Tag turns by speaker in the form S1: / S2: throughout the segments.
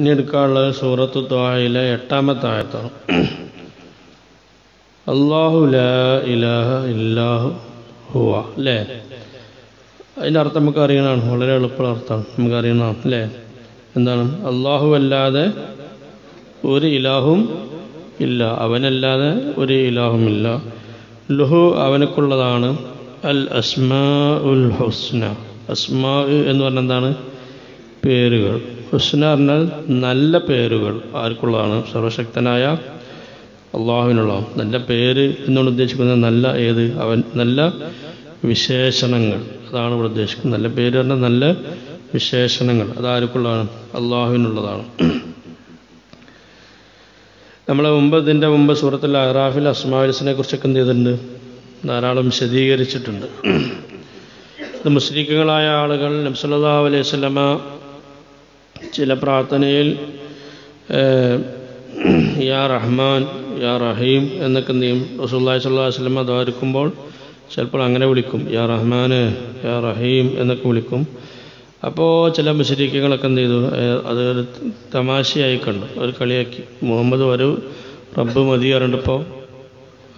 S1: ഇനി എടുക്കാനുള്ളത് സൂറത്ത് ത്വായിലെ എട്ടാമത്തെ ആയത്താണ് അള്ളാഹു ലാ ഇലാഹ ഇല്ലാഹു ഹുവ അല്ലേ? അതിന്റെ അർത്ഥം നമുക്ക് അറിയണതാണ്. വളരെ എളുപ്പമുള്ള അർത്ഥമാണ്. നമുക്ക് അറിയണതാണ് അല്ലേ? എന്താണ്? അള്ളാഹു അല്ലാതെ ഒരു ഇലാഹും ഇല്ല. അവനല്ലാതെ ഒരു ഇലാഹുമില്ല ലുഹു അവനക്കുള്ളതാണ് അൽ അസ്മാ ഉൽ ഹുസ്ന. അസ്മാ എന്ന് പറഞ്ഞാൽ എന്താണ്? പേരുകൾ. ഹുസ്ന പറഞ്ഞാൽ നല്ല പേരുകൾ. ആർക്കുള്ളതാണ്? സർവശക്തനായ അള്ളാഹുവിനുള്ള. നല്ല പേര് എന്നുകൊണ്ട് ഉദ്ദേശിക്കുന്നത് നല്ല ഏത്? അവൻ നല്ല വിശേഷണങ്ങൾ. അതാണ് ഇവിടെ ഉദ്ദേശിക്കുന്നത്. നല്ല പേര് പറഞ്ഞാൽ നല്ല വിശേഷണങ്ങൾ. അതാർക്കുള്ളതാണ് അള്ളാഹുവിനുള്ളതാണ്. നമ്മളെ മുമ്പ് ഇതിന്റെ മുമ്പ് സൂറത്തുൽ അഹ്റാഫിൽ അസ്മാവിസിനെ കുറിച്ചൊക്കെ എന്ത് ചെയ്തിട്ടുണ്ട്? ധാരാളം വിശദീകരിച്ചിട്ടുണ്ട്. ഇത് ആളുകൾ നബ്സല്ലാ അലൈഹി സ്വലമ ചില പ്രാർത്ഥനയിൽ യാ റഹ്മാൻ യാ റഹീം എന്നൊക്കെ നീം ചെയ്യും റസൂല്ലാഹി സ്വല്ലാ വസ്ലമ ദ്വാരിക്കുമ്പോൾ ചിലപ്പോൾ അങ്ങനെ വിളിക്കും. യാ റഹ്മാൻ യാ റഹീം എന്നൊക്കെ വിളിക്കും. അപ്പോൾ ചില മുസ്ലിക്കുകളൊക്കെ എന്ത് ചെയ്തു? അത് തമാശയായി കണ്ടു. ഒരു കളിയാക്കി. മുഹമ്മദ് ഒരു റബ്ബ് മതി പറഞ്ഞിട്ടിപ്പോൾ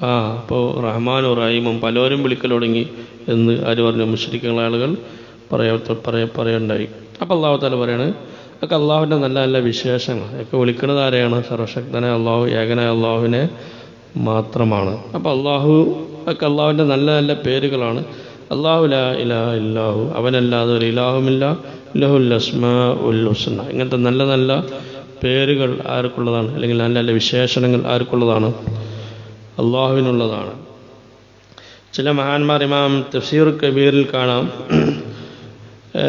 S1: ആ അപ്പോൾ റഹ്മാനും റഹീമും പലരും വിളിക്കൽ തുടങ്ങി എന്ന് ആര് പറഞ്ഞു? മുസ്ലിക്കുകളെ ആളുകൾ പറയാ പറയ പറയുണ്ടായി. അപ്പോൾ അള്ളാഹു താല പറയാണ് ഒക്കെ അള്ളാഹുവിന്റെ നല്ല നല്ല വിശേഷങ്ങൾ. ഇപ്പോൾ വിളിക്കുന്നത് ആരെയാണ്? സർവശക്തനെ അള്ളാഹു ഏകനായ അള്ളാഹുവിനെ മാത്രമാണ്. അപ്പോൾ അള്ളാഹു ഒക്കെ അള്ളാഹുവിന്റെ നല്ല നല്ല പേരുകളാണ്. അള്ളാഹു ലാ ഇലാഹ ഇല്ലാഹു അവനല്ലാതെ ഒരു ഇലാഹുമില്ല. ലഹുൽ അസ്മാ ഉൽ ഹുസ്ന. ഇങ്ങനത്തെ നല്ല നല്ല പേരുകൾ ആർക്കുള്ളതാണ്? അല്ലെങ്കിൽ നല്ല നല്ല വിശേഷണങ്ങൾ ആർക്കുള്ളതാണ്? അള്ളാഹുവിനുള്ളതാണ്. ചില മഹാന്മാർ ഇമാം തഫ്സീർ കബീറിൽ കാണാം.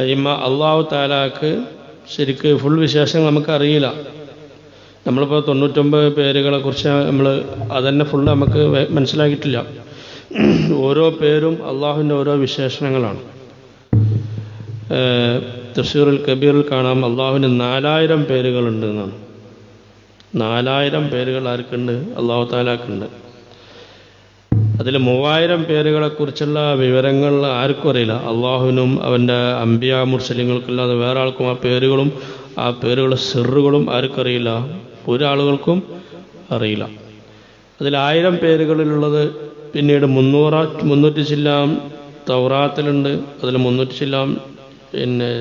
S1: ഇമ്മ അള്ളാഹു താലാക്ക് ശരിക്ക് ഫുൾ വിശേഷം നമുക്കറിയില്ല. നമ്മളിപ്പോൾ തൊണ്ണൂറ്റൊമ്പത് പേരുകളെ കുറിച്ച് നമ്മൾ അതന്നെ ഫുള്ള് നമുക്ക് മനസ്സിലാക്കിയിട്ടില്ല. ഓരോ പേരും അള്ളാഹുവിന്റെ ഓരോ വിശേഷണങ്ങളാണ്. തൃശ്ശൂരിൽ കബീറിൽ കാണാം അള്ളാഹുവിന് നാലായിരം പേരുകളുണ്ട് എന്നാണ് നാലായിരം പേരുകൾ ആർക്കുണ്ട്? അള്ളാഹു താലാക്കുണ്ട്. അതിൽ മൂവായിരം പേരുകളെക്കുറിച്ചുള്ള വിവരങ്ങൾ ആർക്കും അറിയില്ല. അള്ളാഹുവിനും അവന്റെ അമ്പിയ മുർസലിങ്ങൾക്കല്ലാതെ വേറെ ആൾക്കും ആ പേരുകളും ആ പേരുകളുടെ സിറുകളും ആർക്കും അറിയില്ല. ഒരാളുകൾക്കും അറിയില്ല. അതിൽ ആയിരം പേരുകളിലുള്ളത് പിന്നീട് മുന്നൂറ മുന്നൂറ്റി ചില്ലാം തൗറാത്തിലുണ്ട്. അതിൽ മുന്നൂറ്റി ചില്ലാം പിന്നെ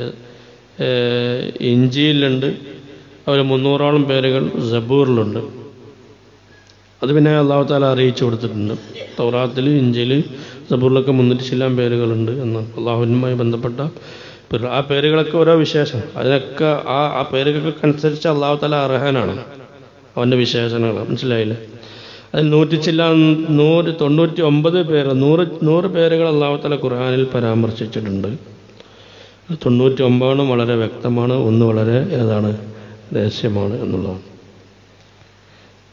S1: ഇഞ്ചിയിലുണ്ട്. അതിൽ മുന്നൂറോളം പേരുകൾ ജബൂറിലുണ്ട് അത് പിന്നെ അള്ളാഹു താല അറിയിച്ചു കൊടുത്തിട്ടുണ്ട്. തൗറാത്തിൽ ഇഞ്ചിയിൽ സബൂറിലൊക്കെ മുന്നൂറ്റി പേരുകളുണ്ട് എന്ന് അള്ളാഹുവിനുമായി ബന്ധപ്പെട്ട ആ പേരുകളൊക്കെ ഓരോ വിശേഷം. അതിനൊക്കെ ആ ആ പേരുകൾക്കനുസരിച്ച് അള്ളാഹു താല അർഹനാണ് അവന്റെ വിശേഷണങ്ങൾ മനസ്സിലായില്ലേ? അതിൽ നൂറ്റി ചില്ല നൂറ് തൊണ്ണൂറ്റി ഒമ്പത് പേര് നൂറ് നൂറ് പേരുകൾ അള്ളാഹു താല ഖുർആാനിൽ പരാമർശിച്ചിട്ടുണ്ട്. തൊണ്ണൂറ്റി ഒമ്പതെണ്ണം വളരെ വ്യക്തമാണ്. ഒന്ന് വളരെ ഏതാണ് രഹസ്യമാണ് എന്നുള്ളതാണ്.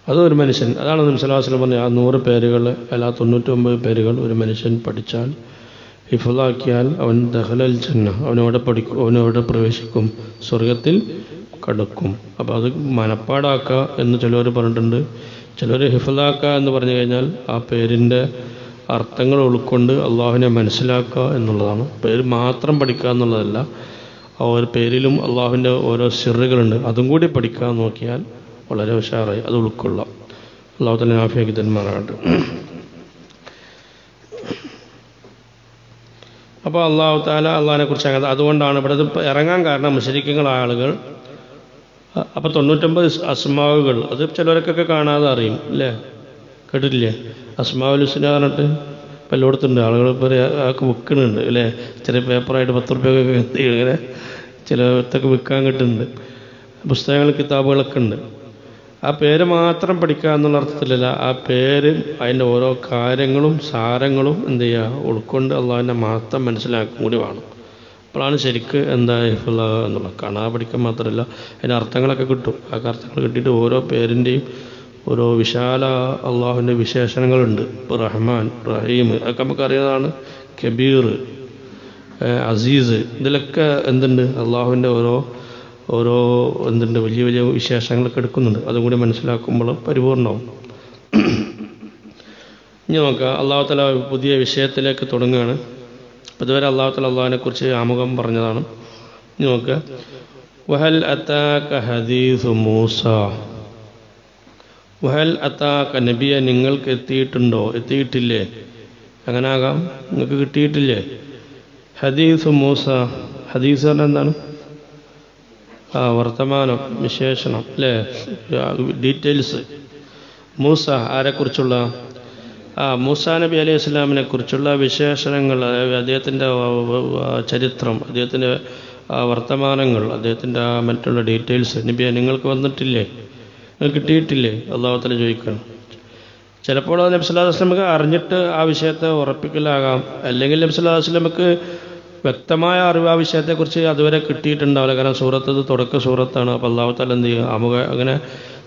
S1: അത് ഒരു മനുഷ്യൻ. അതാണ് നിംസലാസ്ലം പറഞ്ഞ ആ നൂറ് പേരുകൾ അല്ല തൊണ്ണൂറ്റൊമ്പത് പേരുകൾ ഒരു മനുഷ്യൻ പഠിച്ചാൽ ഹിഫലാക്കിയാൽ അവൻ ദഹലൽ ചെന്ന അവനവിടെ പഠിക്കും അവനവിടെ പ്രവേശിക്കും സ്വർഗത്തിൽ കടക്കും. അപ്പോൾ അത് മനപ്പാടാക്കുക എന്ന് ചിലർ പറഞ്ഞിട്ടുണ്ട്. ചിലർ ഹിഫലാക്കുക എന്ന് പറഞ്ഞു കഴിഞ്ഞാൽ ആ പേരിന്റെ അർത്ഥങ്ങൾ ഉൾക്കൊണ്ട് അള്ളാഹുവിനെ മനസ്സിലാക്കുക എന്നുള്ളതാണ്. പേര് മാത്രം പഠിക്കുക എന്നുള്ളതല്ല ആ ഒരു പേരിലും അള്ളാഹുവിന്റെ ഓരോ സിറുകളുണ്ട്. അതും കൂടി പഠിക്കാൻ നോക്കിയാൽ വളരെ ഉഷാറായി. അത് ഉൾക്കൊള്ളാം. അള്ളാഹു തന്നെ ആഫിയാക്കി തന്മാറാകട്ടെ. അപ്പോൾ അള്ളാഹു താല അള്ളാഹിനെ കുറിച്ച് അങ്ങനെ അതുകൊണ്ടാണ് ഇവിടെ ഇറങ്ങാൻ കാരണം മുശരിക്കങ്ങളായ ആളുകൾ. അപ്പോൾ തൊണ്ണൂറ്റൊമ്പത് അസ്മാവുകൾ അത് ചിലവർക്കൊക്കെ കാണാതെ അറിയും അല്ലേ? കേട്ടിട്ടില്ലേ? അസ്മാവുൽ ഹുസ്ന പറഞ്ഞിട്ട് ഇപ്പം എല്ലായിടത്തുണ്ട്. ആളുകൾ ഇപ്പോൾ ആൾക്ക് വിൽക്കുന്നുണ്ട് അല്ലേ? ചെറിയ പേപ്പറായിട്ട് പത്ത് റുപ്യൊക്കെ ഇങ്ങനെ ചിലത്തൊക്കെ വിൽക്കാൻ കിട്ടുന്നുണ്ട്. പുസ്തകങ്ങൾ കിതാബുകളൊക്കെ ഉണ്ട്. ആ പേര് മാത്രം പഠിക്കുക എന്നുള്ള അർത്ഥത്തിലല്ല ആ പേര് അതിന്റെ ഓരോ കാര്യങ്ങളും സാരങ്ങളും എന്ത് ചെയ്യുക ഉൾക്കൊണ്ട് അള്ളാഹുവിന്റെ മാത്രം മനസ്സിലാക്കും കൂടി വേണം. അപ്പോഴാണ് ശരിക്ക് എന്താ ഹിഫുള്ള എന്നുള്ളത്. കാണാ പഠിക്കാൻ മാത്രമല്ല അതിന്റെ അർത്ഥങ്ങളൊക്കെ കിട്ടും. ആ അർത്ഥങ്ങൾ കിട്ടിയിട്ട് ഓരോ പേരിന്റെയും ഓരോ വിശാല അള്ളാഹുവിന്റെ വിശേഷണങ്ങളുണ്ട്. ഇപ്പോൾ റഹ്മാൻ റഹീം അതൊക്കെ നമുക്കറിയാതാണ് കബീർ അസീസ് ഇതിലൊക്കെ എന്തുണ്ട്? അള്ളാഹുവിന്റെ ഓരോ ഓരോ എന്തുണ്ട് വലിയ വലിയ വിശേഷങ്ങളൊക്കെ എടുക്കുന്നുണ്ട്. അതും കൂടി മനസ്സിലാക്കുമ്പോൾ പരിപൂർണമാവും ഇനി നോക്കാം. അള്ളാഹു തല പുതിയ വിഷയത്തിലേക്ക് തുടങ്ങുകയാണ്. ഇതുവരെ അള്ളാഹു തല അള്ളാഹിനെ കുറിച്ച് ആമുഖം പറഞ്ഞതാണ്. ഇനി നോക്കുക. വഹൽ അത്താക്ക ഹദീസ് മൂസ. വഹൽ അത്താക്ക നബിയെ നിങ്ങൾക്ക് എത്തിയിട്ടുണ്ടോ? എത്തിയിട്ടില്ലേ? അങ്ങനാകാം നിങ്ങൾക്ക് കിട്ടിയിട്ടില്ലേ? ഹദീസ് മൂസ. ഹദീസ് എന്താണ്? വർത്തമാനം വിശേഷണം അല്ലേ? ഡീറ്റെയിൽസ്. മൂസ ആരെക്കുറിച്ചുള്ള? ആ മൂസ നബി അലൈഹി ഇസ്ലാമിനെ കുറിച്ചുള്ള വിശേഷണങ്ങൾ അദ്ദേഹത്തിന്റെ ചരിത്രം അദ്ദേഹത്തിന്റെ വർത്തമാനങ്ങൾ അദ്ദേഹത്തിന്റെ മറ്റുള്ള ഡീറ്റെയിൽസ്. നബി നിങ്ങൾക്ക് വന്നിട്ടില്ലേ? നിങ്ങൾക്ക് കിട്ടിയിട്ടില്ലേ? അള്ളാഹുത്തല ചോദിക്കണം ചിലപ്പോൾ നബി സല്ലല്ലാഹു അലൈഹി അറിഞ്ഞിട്ട് ആ വിഷയത്തെ ഉറപ്പിക്കലാകാം. അല്ലെങ്കിൽ നബി സല്ലല്ലാഹു അലൈഹി വസല്ലമക്ക് വ്യക്തമായ അറിവ് ആ വിഷയത്തെക്കുറിച്ച് അതുവരെ കിട്ടിയിട്ടുണ്ടാവില്ല. കാരണം സൂറത്ത് തുടക്ക സൂറത്താണ്. അപ്പോൾ അള്ളാഹുത്താൽ എന്ത് ചെയ്യുക അമുഖ അങ്ങനെ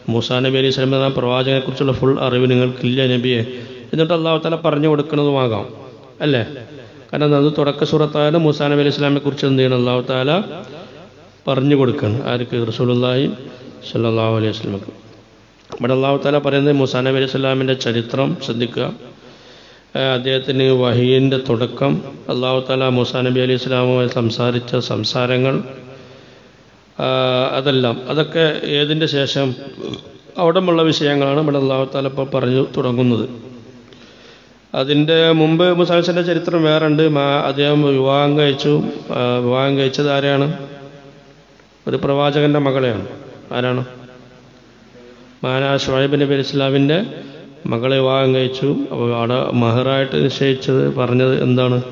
S1: മൂസാ നബി അലൈഹി സ്വലം എന്ന പ്രവാചകനെക്കുറിച്ചുള്ള ഫുൾ അറിവ് നിങ്ങൾക്കില്ല നബിയെ. എന്നിട്ട് അള്ളാഹുത്താല പറഞ്ഞു കൊടുക്കുന്നതുമാകാം. അല്ലേ? കാരണം അത് തുടക്ക സൂറത്തായാലും മൂസാ നബി അലൈഹി സ്വലാമിനെ കുറിച്ച് എന്ത് ചെയ്യണം? അള്ളാഹുത്താല പറഞ്ഞു കൊടുക്കണം. ആർക്ക്? റസൂലുള്ളാഹി സല്ലാഹു അലൈഹി വസല്ലമക്ക്. ഇവിടെ അള്ളാഹു താല പറയുന്നത് മൂസാ നബി അലൈഹി സ്വലാമിന്റെ ചരിത്രം ശ്രദ്ധിക്കുക. അദ്ദേഹത്തിന് വഹീന്റെ തുടക്കം അള്ളാഹു താല മൂസാ നബി അലി ഇസ്ലാമുമായി സംസാരിച്ച സംസാരങ്ങൾ അതെല്ലാം. അതൊക്കെ ഏതിന്റെ ശേഷം അവിടമുള്ള വിഷയങ്ങളാണ് ഇവിടെ അള്ളാഹു താല ഇപ്പോൾ പറഞ്ഞു തുടങ്ങുന്നത്. അതിന്റെ മുമ്പ് മുസാഫിസിന്റെ ചരിത്രം വേറെ ഉണ്ട് അദ്ദേഹം വിവാഹം കഴിച്ചു. വിവാഹം കഴിച്ചത് ആരെയാണ് ഒരു പ്രവാചകന്റെ മകളെയാണ്. ആരാണ്? മാനാ ഷുഹൈബ് നബി ഇസ്ലാമിന്റെ മകളെ വിവാഹം കഴിച്ചു. അപ്പോൾ അവിടെ മഹറായിട്ട് നിശ്ചയിച്ചത് പറഞ്ഞത് എന്താണ്?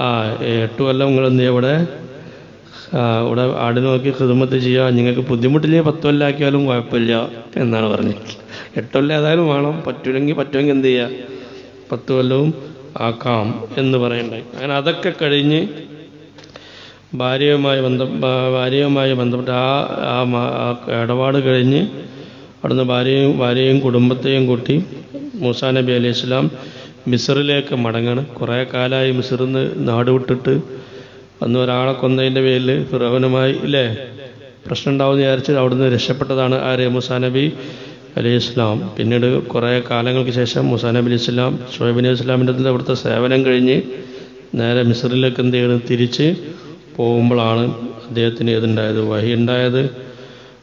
S1: ആ എട്ട് കൊല്ലം നിങ്ങൾ എന്ത് ഇവിടെ? ഇവിടെ ആട് നോക്കി ഹൃദമത്ത് ചെയ്യുക നിങ്ങൾക്ക് ബുദ്ധിമുട്ടില്ലെങ്കിൽ പത്ത് കൊല്ലാക്കിയാലും കുഴപ്പമില്ല എന്നാണ് പറഞ്ഞത്. എട്ട് കൊല്ലം ഏതായാലും വേണം. പറ്റൂലെങ്കിൽ പറ്റുമെങ്കിൽ എന്ത് ചെയ്യുക? പത്ത് കൊല്ലവും ആക്കാം എന്ന് പറയണ്ടായി അങ്ങനെ അതൊക്കെ കഴിഞ്ഞ് ഭാര്യയുമായി ബന്ധം ഭാര്യയുമായി ബന്ധപ്പെട്ട് ആ ഇടപാട് കഴിഞ്ഞ് അവിടുന്ന് ഭാര്യയും ഭാര്യയും കുടുംബത്തെയും കൂട്ടി മൂസാ നബി അലൈഹി ഇസ്ലാം മിസറിലേക്ക് മടങ്ങണം. കുറേ കാലമായി മിസറിൽ നിന്ന് നാട് വിട്ടിട്ട് അന്ന് ഒരാളെ കൊന്നതിന്റെ പേരിൽ ഫിറോവനുമായി ഇല്ലേ? പ്രശ്നം ഉണ്ടാവുമെന്ന് വിചാരിച്ച് അവിടുന്ന് രക്ഷപ്പെട്ടതാണ് ആര്? മുസാ നബി അലി ഇസ്ലാം പിന്നീട് കുറേ കാലങ്ങൾക്ക് ശേഷം മുസാ നബി അലി ഇസ്ലാം ഷുഹൈബ് അലി ഇസ്ലാമിന്റെ അവിടുത്തെ സേവനം കഴിഞ്ഞ് നേരെ മിസറിലേക്ക് എന്ത് ചെയ്യണം? തിരിച്ച് പോകുമ്പോഴാണ് അദ്ദേഹത്തിന് ഇതുണ്ടായത്. വഹി ഉണ്ടായത്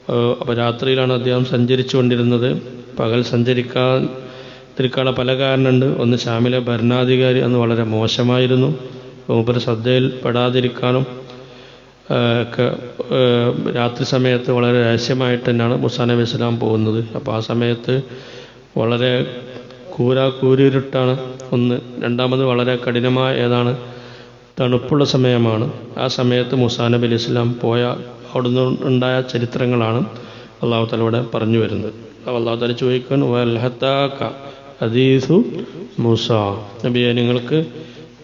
S1: അപ്പോൾ രാത്രിയിലാണ് അദ്ദേഹം സഞ്ചരിച്ചു കൊണ്ടിരുന്നത് പകൽ സഞ്ചരിക്കാൻ തിരിക്കാനുള്ള പല കാരണമുണ്ട്. ഒന്ന് ഷാമിലെ ഭരണാധികാരി അന്ന് വളരെ മോശമായിരുന്നു. മൂപ്പര് ശ്രദ്ധയിൽ പെടാതിരിക്കാനും ഒക്കെ രാത്രി സമയത്ത് വളരെ രഹസ്യമായിട്ട് തന്നെയാണ് മുസാ നബി ഇസ്ലാം പോകുന്നത്. അപ്പോൾ ആ സമയത്ത് വളരെ കൂരാ കൂരിരുട്ടാണ് ഒന്ന് രണ്ടാമത് വളരെ കഠിനമായ ഏതാണ് തണുപ്പുള്ള സമയമാണ്. ആ സമയത്ത് മുസാ നബി ഇസ്ലാം പോയ അവിടുന്ന് ഉണ്ടായ ചരിത്രങ്ങളാണ് അള്ളാഹു തലയുടെ പറഞ്ഞു വരുന്നത്. അള്ളാഹു തല ചോദിക്കാൻ മൂസ? നബിയെ നിങ്ങൾക്ക്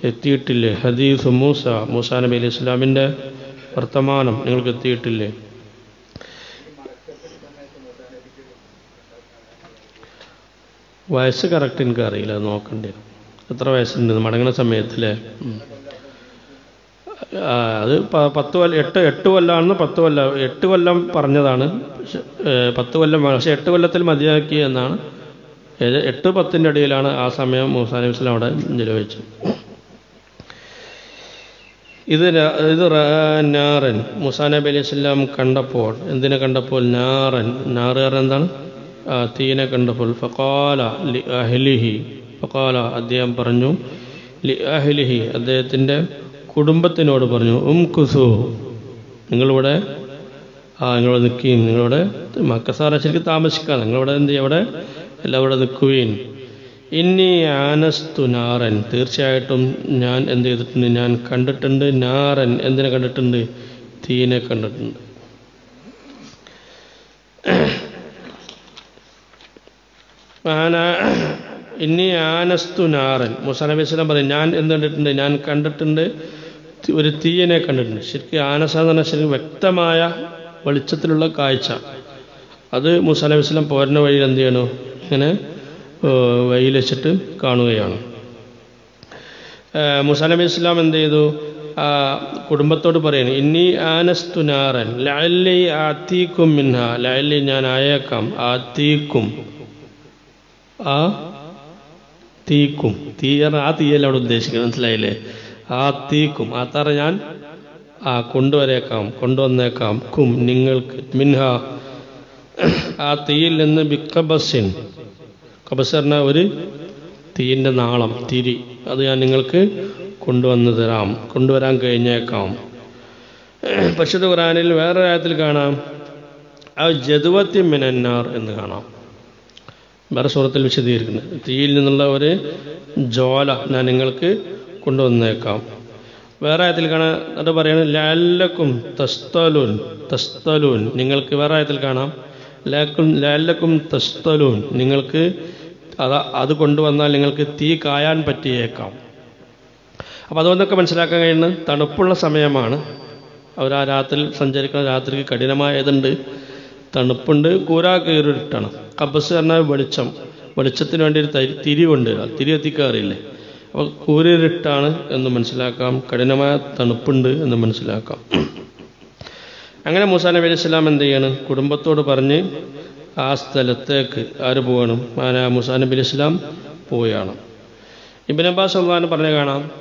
S1: എത്തിയിട്ടില്ലേ? ഹദീസു മൂസ മൂസ നബി അലി ഇസ്ലാമിന്റെ വർത്തമാനം നിങ്ങൾക്ക് എത്തിയിട്ടില്ലേ? വയസ്സ് കറക്റ്റ് എനിക്ക് അറിയില്ല നോക്കണ്ടേ എത്ര വയസ്സുണ്ട്? മടങ്ങുന്ന സമയത്തല്ലേ അത് പത്ത് കൊല്ലം എട്ട് എട്ട് കൊല്ലമാണെന്ന് പത്ത് കൊല്ലം എട്ട് കൊല്ലം പറഞ്ഞതാണ്. പത്ത് കൊല്ലം പക്ഷെ എട്ട് കൊല്ലത്തിൽ മതിയാക്കി എന്നാണ്. എട്ട് പത്തിന്റെ ഇടയിലാണ് ആ സമയം മൂസാ നബി വസ്ലാം അവിടെ ചെലവഴിച്ചത് ഇത് ഇത് നാറൻ. മുസാ നബി അലൈഹി സ്വലാം കണ്ടപ്പോൾ എന്തിനെ കണ്ടപ്പോൾ? നാറൻ. നാറ് എന്താണ്? തീനെ കണ്ടപ്പോൾ. ഫക്കാല ലി അഹ്ലിഹി. ഫക്കാല അദ്ദേഹം പറഞ്ഞു ലി അഹ്ലിഹി. അദ്ദേഹത്തിന്റെ കുടുംബത്തിനോട് പറഞ്ഞു ഉം കുസു നിങ്ങളിവിടെ ആ നിങ്ങളിവിടെ നിൽക്കുകയും നിങ്ങളിവിടെ മക്കസാറ ശരിക്കും താമസിക്കാം നിങ്ങളിവിടെ എന്ത് അവിടെ? എല്ലാം ഇവിടെ നിൽക്കുകയും. ഇനി ആനസ്തു നാറൻ തീർച്ചയായിട്ടും ഞാൻ എന്ത് ചെയ്തിട്ടുണ്ട് ഞാൻ കണ്ടിട്ടുണ്ട് നാറൻ എന്തിനെ കണ്ടിട്ടുണ്ട്? തീനെ കണ്ടിട്ടുണ്ട്. ആന ഇനി ആനസ്തു നാറൻ മുസാ നബി വസ്ലാം പറയും ഞാൻ എന്ത് കണ്ടിട്ടുണ്ട്? ഞാൻ കണ്ടിട്ടുണ്ട് ഒരു തീയനെ കണ്ടിട്ടുണ്ട്. ശരിക്കും ആനസ ശരിക്കും വ്യക്തമായ വെളിച്ചത്തിലുള്ള കാഴ്ച. അത് മുസാ നബി വസ്ലാം പോരുന്ന വഴിയിൽ എന്ത് ചെയ്യണോ? ഇങ്ങനെ വഴിയിൽ വെച്ചിട്ട് കാണുകയാണ്. മുസാ ഇസ്ലാം എന്ത് ചെയ്തു? കുടുംബത്തോട് പറയുന്നു ഇനി ആനസ്തുനാറൻ ലഅല്ലി ആത്തീക്കും മിൻഹ. ലഅല്ലി ഞാൻ ആയേക്കാം ആത്തീക്കും. ആ തീക്കും. തീയറ ആ തീയല്ല അവിടെ ഉദ്ദേശിക്കുന്നത് മനസ്സിലായില്ലേ? ആ തീക്കും ആ തറ ഞാൻ ആ കൊണ്ടുവരേക്കാം കൊണ്ടുവന്നേക്കാം. കും നിങ്ങൾക്ക് മിൻഹ. ആ തീയിൽ നിന്ന് ബിക്കബസിൻ കബസ് പറഞ്ഞ ഒരു തീയിന്റെ നാളം തിരി. അത് ഞാൻ നിങ്ങൾക്ക് കൊണ്ടുവന്ന് തരാം കൊണ്ടുവരാൻ കഴിഞ്ഞേക്കാം. പരിശുദ്ധ ഖുറാനിൽ വേറെ കാര്യത്തിൽ കാണാം. ആ ജതുവത്തി മിനന്നാർ എന്ന് കാണാം. വേറെ സുഹൃത്തിൽ വിശദീകരിക്കുന്നത് തീയിൽ നിന്നുള്ള ഒരു ജോല ഞാൻ നിങ്ങൾക്ക് കൊണ്ടുവന്നേക്കാം. വേറെ ആയത്തിൽ കാണാം അത് പറയുന്നത് ലാലക്കും തസ്തലൂൻ തസ്തലൂൻ. നിങ്ങൾക്ക് വേറെ ആയത്തിൽ കാണാം. ലാക്കും ലാലക്കും തസ്തലൂൻ. നിങ്ങൾക്ക് അത് അത് കൊണ്ടുവന്നാൽ നിങ്ങൾക്ക് തീ കായാൻ പറ്റിയേക്കാം. അപ്പം അതുകൊണ്ടൊക്കെ മനസ്സിലാക്കാൻ കഴിയുന്നത് തണുപ്പുള്ള സമയമാണ്. അവർ ആ രാത്രി സഞ്ചരിക്കുന്ന രാത്രിക്ക് കഠിനമായതുണ്ട്. തണുപ്പുണ്ട് കൂരാ കയറിട്ടണം കബസ് പറഞ്ഞാൽ വെളിച്ചം. വെളിച്ചത്തിന് വേണ്ടി ഒരു തരി തിരി കൊണ്ട് തിരി എത്തിക്കാറില്ലേ അപ്പോൾ കൂരിരുട്ടാണ് എന്ന് മനസ്സിലാക്കാം. കഠിനമായ തണുപ്പുണ്ട് എന്ന് മനസ്സിലാക്കാം. അങ്ങനെ മൂസാ നബി അലൈഹി സ്വലാം എന്ത് ചെയ്യാണ്? കുടുംബത്തോട് പറഞ്ഞ് ആ സ്ഥലത്തേക്ക് ആര് പോകണം ആന മുസാ നബി അലൈഹി സ്വലാം പോവുകയാണ് ഇബിൻ അബ്ബാസ് അള്ളഹാൻ പറഞ്ഞ കാണാം.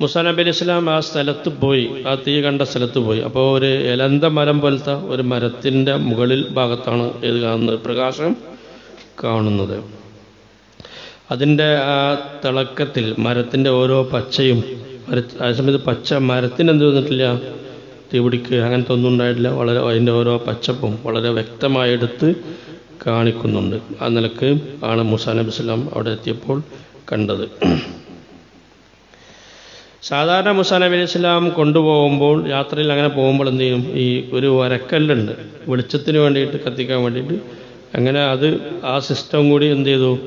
S1: മുസാ നബി അലൈഹി ആ സ്ഥലത്ത് പോയി. ആ തീ കണ്ട സ്ഥലത്ത് പോയി. അപ്പോൾ ഒരു എലന്ത മരം പോലത്തെ ഒരു മരത്തിന്റെ മുകളിൽ ഭാഗത്താണ് ഇത് കാണുന്നത്? പ്രകാശം കാണുന്നത്. അതിന്റെ ആ തിളക്കത്തിൽ മരത്തിന്റെ ഓരോ പച്ചയും ആ സമയത്ത് പച്ച മരത്തിന് എന്ത് തോന്നിട്ടില്ല തീപിടിക്കുക അങ്ങനത്തെ ഒന്നും ഉണ്ടായിട്ടില്ല. വളരെ അതിന്റെ ഓരോ പച്ചപ്പും വളരെ വ്യക്തമായെടുത്ത് കാണിക്കുന്നുണ്ട്. ആ നിലയ്ക്ക് ആണ് മുസാ നബി സ്വലാം അവിടെ എത്തിയപ്പോൾ കണ്ടത്. സാധാരണ മുസാ നബി അലൈഹി സ്വലാം കൊണ്ടുപോകുമ്പോൾ യാത്രയിൽ അങ്ങനെ പോകുമ്പോൾ എന്ത് ചെയ്യും? ഈ ഒരു വരക്കല്ലുണ്ട്. വെളിച്ചത്തിന് വേണ്ടിയിട്ട് കത്തിക്കാൻ വേണ്ടിയിട്ട്. അങ്ങനെ അത് ആ സിസ്റ്റം കൂടി എന്ത് ചെയ്തു?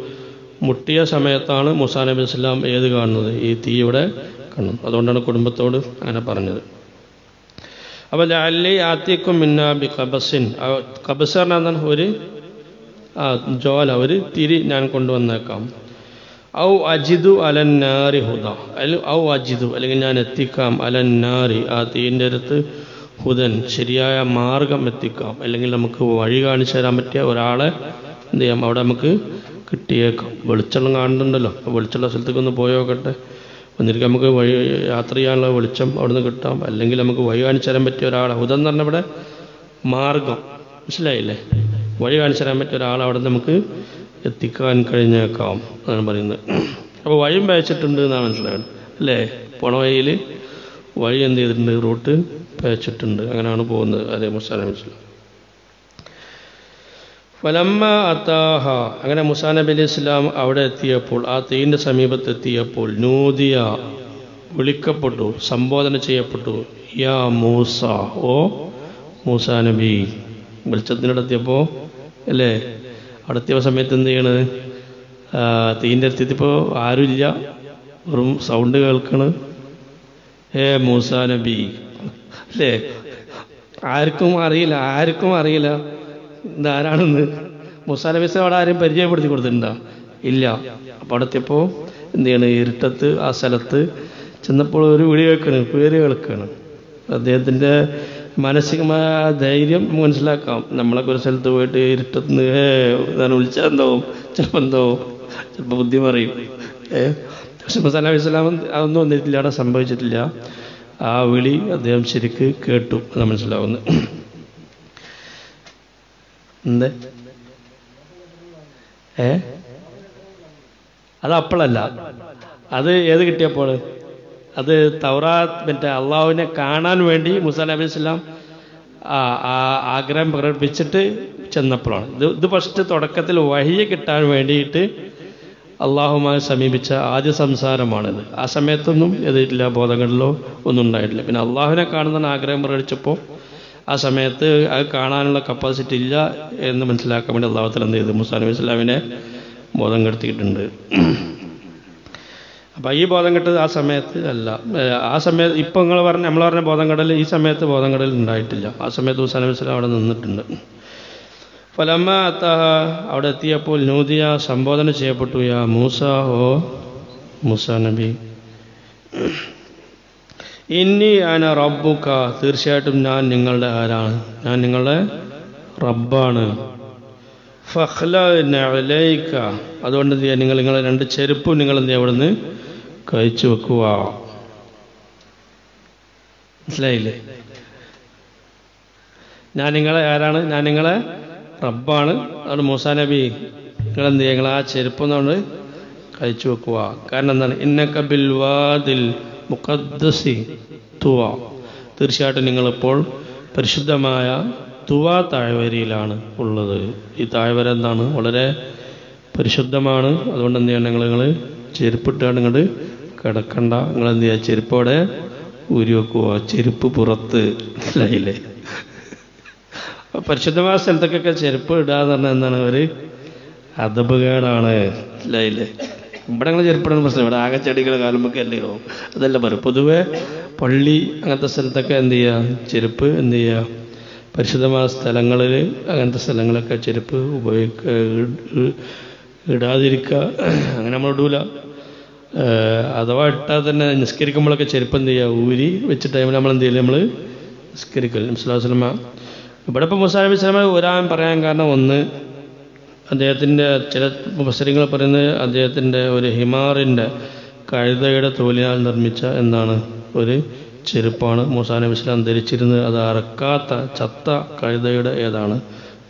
S1: മുട്ടിയ സമയത്താണ് മുസാ നബി ഇസ്ലാം ഏത് കാണുന്നത്? ഈ തീയുടെ കണ്ണു അതുകൊണ്ടാണ് കുടുംബത്തോട് അങ്ങനെ പറഞ്ഞത്. അപ്പോൾ ലാലി ആത്തിക്കും മിന്നാബി കബസിൻ കബസ് പറഞ്ഞാൽ എന്താണ്? ഒരു ജോല ഒരു തിരി ഞാൻ കൊണ്ടുവന്നേക്കാം. ഔ അജിദു അലന്നാരി ഹുദ. അല്ല ഔ അജിദു അല്ലെങ്കിൽ ഞാൻ എത്തിക്കാം. അലന്നാരി ആ തീന്റെ അടുത്ത് ഹുദൻ ശരിയായ മാർഗം എത്തിക്കാം. അല്ലെങ്കിൽ നമുക്ക് വഴി കാണിച്ചു തരാൻ പറ്റിയ ഒരാളെ എന്ത് ചെയ്യാം? അവിടെ നമുക്ക് കിട്ടിയേക്കാം വെളിച്ചെണ്ണം കാണുന്നുണ്ടല്ലോ. വെളിച്ചമുള്ള സ്ഥലത്തേക്ക് ഒന്ന് പോയി നോക്കട്ടെ. എന്നിട്ട് നമുക്ക് വഴി യാത്ര ചെയ്യാനുള്ള വെളിച്ചം അവിടെ നിന്ന് കിട്ടാം. അല്ലെങ്കിൽ നമുക്ക് വഴി കാണിച്ചു തരാൻ പറ്റിയ ഒരാളെ. ഹുദൻ എന്ന് പറഞ്ഞാൽ ഇവിടെ മാർഗം. മനസ്സിലായില്ലേ? വഴി കാണിച്ചു തരാൻ പറ്റിയ ഒരാളെ അവിടെ നമുക്ക് എത്തിക്കാൻ കഴിഞ്ഞേക്കാം എന്നാണ് പറയുന്നത്. അപ്പോൾ വഴിയും പേച്ചിട്ടുണ്ട് എന്നാണ് മനസ്സിലായത്. അല്ലേ? പോണ വഴിയിൽ വഴി എന്ത് ചെയ്തിട്ടുണ്ട്? റൂട്ട് പേച്ചിട്ടുണ്ട്. അങ്ങനെയാണ് പോകുന്നത്. അതേ മുസ്ലാം ഇസ്ലാം ഫലമ്മ അത്താഹ. അങ്ങനെ മുസാ നബി അലൈഹി ഇസ്ലാം അവിടെ എത്തിയപ്പോൾ ആ തീന്റെ സമീപത്തെത്തിയപ്പോൾ നൂതിയ വിളിക്കപ്പെട്ടു സംബോധന ചെയ്യപ്പെട്ടു. യാ മൂസ ഓ മൂസാ നബി. വെളിച്ചത്തിനടുത്തിയപ്പോൾ അല്ലേ? അടുത്ത സമയത്ത് എന്ത് ചെയ്യണ്? തീന്റെ അടുത്തെത്തിയപ്പോൾ ആരുമില്ല. വെറും സൗണ്ട് കേൾക്കണ്. ഏ മൂസാ നബി. അല്ലേ? ആർക്കും അറിയില്ല ആർക്കും അറിയില്ല. ഇതാരാണെന്ന് മുസാ നബി അവിടെ ആരെയും പരിചയപ്പെടുത്തി കൊടുത്തിട്ടുണ്ടോ? ഇല്ല. അപ്പോൾ അടുത്തപ്പോൾ എന്ത് ചെയ്യണ്? ഇരുട്ടത്ത് ആ സ്ഥലത്ത് ചെന്നപ്പോൾ ഒരു വിളി കേൾക്കണ് പേര് കേൾക്കാണ്. അദ്ദേഹത്തിന്റെ മാനസികമായ ധൈര്യം മനസ്സിലാക്കാം. നമ്മളൊക്കെ ഒരു സ്ഥലത്ത് പോയിട്ട് ഇരുട്ടത്തുനിന്ന് ഏ ഞാൻ വിളിച്ചാൽ എന്താവും? ചിലപ്പോൾ എന്താവും? ചിലപ്പോൾ ബുദ്ധി പറയും ഏ? പക്ഷെ മുസാ നബി സ്വലാം അതൊന്നും വന്നിട്ടില്ല അവിടെ സംഭവിച്ചിട്ടില്ല. ആ വിളി അദ്ദേഹം ശരിക്ക് കേട്ടു. മനസ്സിലാവുന്നു എന്ത്? ഏ? അത് അപ്പോഴല്ല അത് ഏത് കിട്ടിയപ്പോൾ? അത് തൗറാത്ത് മറ്റേ അള്ളാഹുവിനെ കാണാൻ വേണ്ടി മുസാ നബി ഇസ്ലാം ആഗ്രഹം പ്രകടിപ്പിച്ചിട്ട് ചെന്നപ്പോഴാണ്. ഇത് ഇത് ഫസ്റ്റ് തുടക്കത്തിൽ വഴിയെ കിട്ടാൻ വേണ്ടിയിട്ട് അള്ളാഹുമായി സമീപിച്ച ആദ്യ സംസാരമാണിത്. ആ സമയത്തൊന്നും എതിരില്ല ബോധങ്ങളിലോ ഒന്നും ഉണ്ടായിട്ടില്ല. പിന്നെ അള്ളാഹുവിനെ കാണുന്ന ആഗ്രഹം പ്രകടിച്ചപ്പോൾ ആ സമയത്ത് അത് കാണാനുള്ള കപ്പാസിറ്റി ഇല്ല എന്ന് മനസ്സിലാക്കാൻ വേണ്ടി അള്ളാഹുത്തല എന്ത് ചെയ്തു? മുസാ നബി ഇസ്ലാമിനെ ബോധം കെടുത്തിയിട്ടുണ്ട്. അപ്പോൾ ഈ ബോധം കെട്ടത് ആ സമയത്ത് അല്ല. ആ സമയത്ത് ഇപ്പം നിങ്ങൾ പറഞ്ഞ നമ്മൾ പറഞ്ഞ ബോധം കെടൽ ഈ സമയത്ത് ബോധം കെടൽ ഉണ്ടായിട്ടില്ല. ആ സമയത്ത് മുസാ നബി ഇസ്ലാം അവിടെ നിന്നിട്ടുണ്ട്. ഫലമ്മ അത്താഹ അവിടെ എത്തിയപ്പോൾ നൂതിയ സംബോധന ചെയ്യപ്പെട്ടു യാ മൂസ ഹോ മൂസ നബി. ഇന്നി ആന റബ്ബുക്ക തീർച്ചയായിട്ടും ഞാൻ നിങ്ങളുടെ ആരാണ്? ഞാൻ നിങ്ങളുടെ റബ്ബാണ്. ഫഹ്ല നഅലൈക അതുകൊണ്ട് എന്ത് നിങ്ങൾ നിങ്ങളെ രണ്ട് ചെരുപ്പും നിങ്ങൾ എന്ത് അവിടെ അവിടുന്ന് കഴിച്ചു വെക്കുക. മനസ്സിലായില്ലേ? ഞാൻ നിങ്ങളെ ആരാണ്? ഞാൻ നിങ്ങളെ റബ്ബാണ്. അതുകൊണ്ട് മൂസാ നബി ചെയ്യുക നിങ്ങൾ ആ ചെരുപ്പ് എന്നുകൊണ്ട് കഴിച്ചു വെക്കുക. കാരണം എന്താണ്? ഇന്നക്കബിൽ ബിൽവാദിൽ മുഖദ്സി തുവ. തീർച്ചയായിട്ടും നിങ്ങളിപ്പോൾ പരിശുദ്ധമായ തുവ താഴ്വരയിലാണ് ഉള്ളത്. ഈ താഴ്വര എന്താണ്? വളരെ പരിശുദ്ധമാണ്. അതുകൊണ്ട് എന്ത് ചെയ്യണം നിങ്ങൾ? നിങ്ങൾ ചെരുപ്പിട്ടാണ് ഇങ്ങോട്ട് കിടക്കണ്ട. നിങ്ങൾ എന്ത് ചെയ്യുക? ചെരുപ്പോടെ ഊരി വെക്കുക. ചെരുപ്പ് പുറത്ത്. ഇല്ലേ പരിശുദ്ധമായ സ്ഥലത്തൊക്കെ ചെരുപ്പ് ഇടാന്ന് പറഞ്ഞാൽ എന്താണ്? ഒരു അതപകേടാണ് മനസ്സിലായില്ലേ ഇവിടെ ഞങ്ങൾ ചെരുപ്പിടുന്ന പ്രശ്നം. ഇവിടെ ആകെ ചെടികൾ കാലുമ്പൊക്കെ അല്ലേ ആവും അതല്ല പറയും പൊതുവെ പള്ളി അങ്ങനത്തെ സ്ഥലത്തൊക്കെ എന്ത് ചെയ്യുക ചെരുപ്പ് എന്ത് ചെയ്യുക പരിശുദ്ധമായ സ്ഥലങ്ങളിൽ അങ്ങനത്തെ സ്ഥലങ്ങളൊക്കെ ചെരുപ്പ് ഉപയോഗിക്കുക ഇടാതിരിക്കുക അങ്ങനെ നമ്മൾ ഇടൂല. അഥവാ ഇട്ടാൽ തന്നെ നിസ്കരിക്കുമ്പോഴൊക്കെ ചെരുപ്പ് എന്ത് ചെയ്യുക ഊരി വെച്ച ടൈമിൽ നമ്മൾ എന്ത് ചെയ്യില്ല നമ്മൾ നിസ്കരിക്കൽ മുസ്ലാസ്ലമ ഇവിടെ ഇപ്പോൾ മുസ്ലാം സ്വലമ ഒരാൻ പറയാൻ കാരണം ഒന്ന് അദ്ദേഹത്തിന്റെ ചില പുസ്തകങ്ങൾ പറയുന്നത് അദ്ദേഹത്തിന്റെ ഒരു ഹിമാറിന്റെ കഴുതയുടെ തോലിനാൽ നിർമ്മിച്ച എന്നാണ്. ഒരു ചെരുപ്പാണ്. മൂസാ നബി ഇസ്ലാം ധരിച്ചിരുന്നത് അത് അറക്കാത്ത ചത്ത കഴുതയുടെ ഏതാണ്?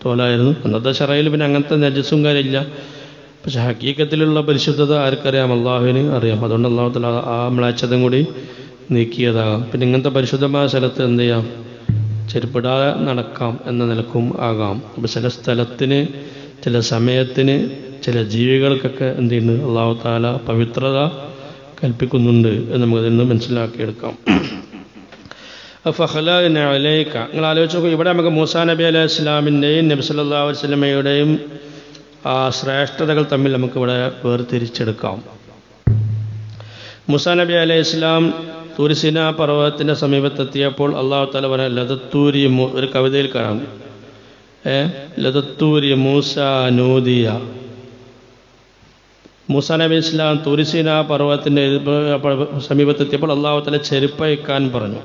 S1: തോലായിരുന്നു. അന്നത്തെ ഷറയിൽ പിന്നെ അങ്ങനത്തെ നജസ്സും കാര്യമില്ല. പക്ഷെ ഹക്കീക്കത്തിലുള്ള പരിശുദ്ധത ആർക്കറിയാം? അള്ളാഹുവിന് അറിയാം. അതുകൊണ്ട് അള്ളാഹുത്തല ആ മ്ലാച്ചതും കൂടി നീക്കിയതാകാം. പിന്നെ ഇങ്ങനത്തെ പരിശുദ്ധമായ സ്ഥലത്ത് എന്ത് ചെയ്യാം? ചെരുപ്പിടാതെ നടക്കാം എന്ന നിലക്കും ആകാം. അപ്പം ചില സ്ഥലത്തിന് ചില സമയത്തിന് ചില ജീവികൾക്കൊക്കെ എന്ത് ചെയ്യുന്നു? അള്ളാഹു താല പവിത്രത കൽപ്പിക്കുന്നുണ്ട് എന്ന് നമുക്കതിൽ നിന്ന് മനസ്സിലാക്കിയെടുക്കാം. ഫഹ്ലൈക്ക നിങ്ങൾ ആലോചിച്ച് നോക്കും ഇവിടെ നമുക്ക് മൂസാ നബി അലൈഹി ഇസ്ലാമിന്റെയും നബി സല്ലാ വസ്ലമയുടെയും ആ ശ്രേഷ്ഠതകൾ തമ്മിൽ നമുക്കിവിടെ വേർതിരിച്ചെടുക്കാം. മുസാ നബി അലൈഹി ഇസ്ലാം തൂരിസിന പർവതത്തിന്റെ സമീപത്തെത്തിയപ്പോൾ അള്ളാഹു താല പറഞ്ഞ ലതത്തൂരി ഒരു കവിതയിൽ കാണാം. ഏ? ലതത്തൂരി മൂസ നൂതിയ മൂസ നബി ഇസ്ലാം തുരിസീന പർവതത്തിന്റെ സമീപത്തെത്തിയപ്പോൾ അള്ളാഹു തല ചെരുപ്പയക്കാൻ പറഞ്ഞു.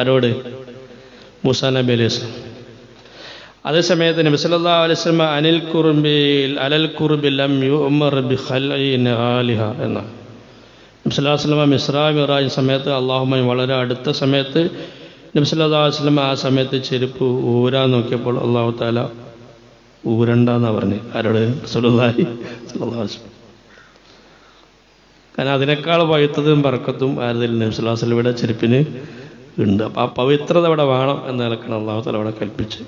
S1: ആരോട്? മൂസ നബി അലൈഹി സ്വലാം. അതേസമയത്ത് നബി സല്ലാ അലൈഹി സ്വലമ അനിൽ കുറുബിൽ അലൽ കുറുബിൽ യു ഉമർ ബി ഖലിഹ എന്നാണ്. നബി വസ്ലമ മിസ്രാ മിറാജ് സമയത്ത് അള്ളാഹുമായി വളരെ അടുത്ത സമയത്ത് നബി സല്ലാ വസ്ലമ ആ സമയത്ത് ചെരുപ്പ് ഊരാൻ നോക്കിയപ്പോൾ അള്ളാഹു താല ഊരണ്ടെന്നാണ് പറഞ്ഞത് ആരോട്? സുലതായി കാരണം അതിനേക്കാൾ പവിത്രതയും പറക്കത്തും ആരതിൽ നബി സല്ലാ വസ്ലമിയുടെ ചെരുപ്പിന് ഉണ്ട്. അപ്പോൾ ആ പവിത്രത ഇവിടെ വേണം എന്ന നിലക്കാണ് അള്ളാഹു താല അവിടെ കൽപ്പിച്ച്